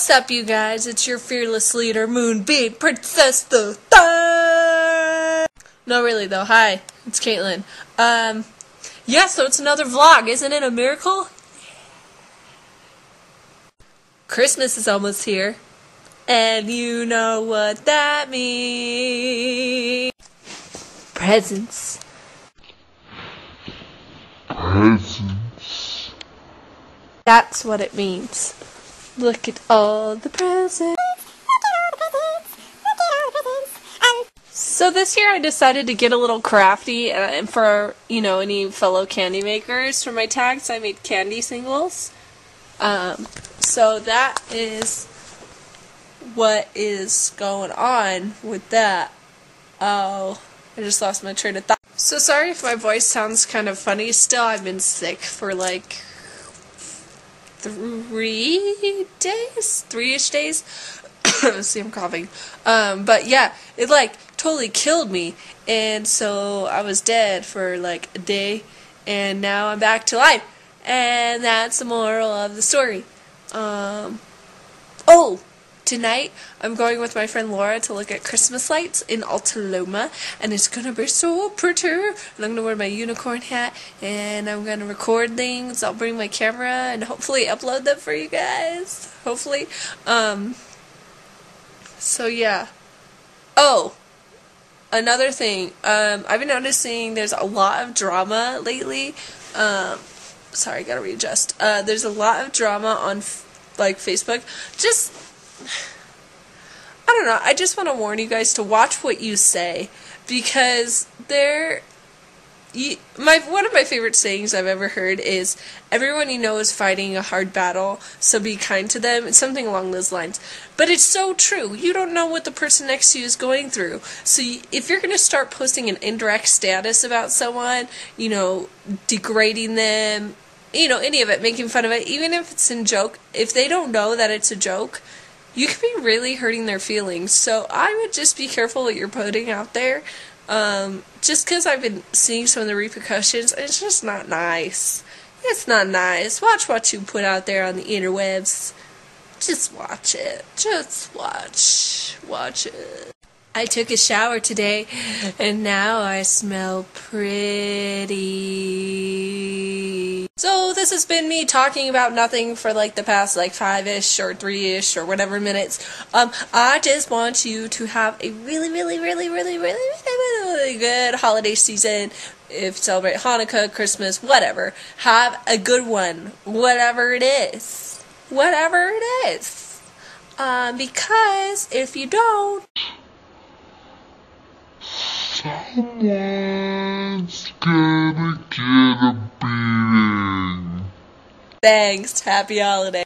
What's up, you guys? It's your fearless leader, Moonbeam Princess the Third. No, really though. Hi, it's Caitlin. Um, yeah. So it's another vlog, isn't it a miracle? Christmas is almost here, and you know what that means. Presents. Presents. That's what it means. Look at all the presents. So this year I decided to get a little crafty, uh, and for you know any fellow candy makers for my tags, I made candy singles. Um, so that is what is going on with that. Oh, I just lost my train of thought. So sorry if my voice sounds kind of funny. Still, I've been sick for like three days, three-ish days. See, I'm coughing. Um, but yeah, it like totally killed me, and so I was dead for like a day, and now I'm back to life, and that's the moral of the story. Um, oh, tonight I'm going with my friend Laura to look at Christmas lights in Alta Loma, and it's gonna be so pretty. And I'm gonna wear my unicorn hat, and I'm gonna record things. I'll bring my camera and hopefully upload them for you guys. Hopefully. Um. So yeah. Oh, another thing. Um, I've been noticing there's a lot of drama lately. Um, sorry, gotta readjust. Uh, there's a lot of drama on like Facebook. Just I don't know. I just want to warn you guys to watch what you say because there. My one of my favorite sayings I've ever heard is everyone you know is fighting a hard battle, so be kind to them. It's something along those lines. But it's so true. You don't know what the person next to you is going through. So you, if you're going to start posting an indirect status about someone, you know, degrading them, you know, any of it, making fun of it, even if it's in joke, if they don't know that it's a joke, you could be really hurting their feelings. So I would just be careful what you're putting out there. Um, just because I've been seeing some of the repercussions, it's just not nice. It's not nice. Watch what you put out there on the interwebs. Just watch it. Just watch. Watch it. I took a shower today, and now I smell pretty. This has been me talking about nothing for like the past like five-ish or three-ish or whatever minutes. Um, I just want you to have a really, really, really, really, really, really, really good holiday season. If you celebrate Hanukkah, Christmas, whatever, have a good one, whatever it is, whatever it is. Um, because if you don't, Someone's gonna get a. thanks. Happy holiday.